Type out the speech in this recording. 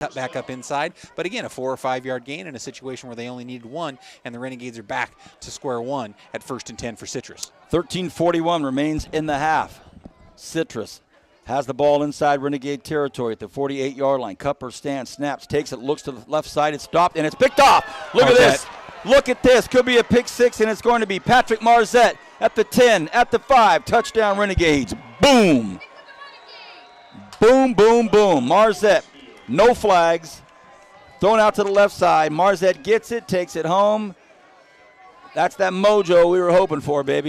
cut back up inside. But again, a four or five yard gain in a situation where they only needed one, and the Renegades are back to square one at first and 10 for Citrus. 1341 remains in the half. Citrus has the ball inside Renegade territory at the 48 yard line. Cupper stands, snaps, takes it, looks to the left side. It's stopped and it's picked off. Look at this. Look at this. Could be a pick six, and it's going to be Patrick Marzette at the 10, at the 5. Touchdown Renegades. Boom. Boom, boom, boom. Marzette no flags. Thrown out to the left side. Marzette gets it, takes it home. That's that mojo we were hoping for, baby.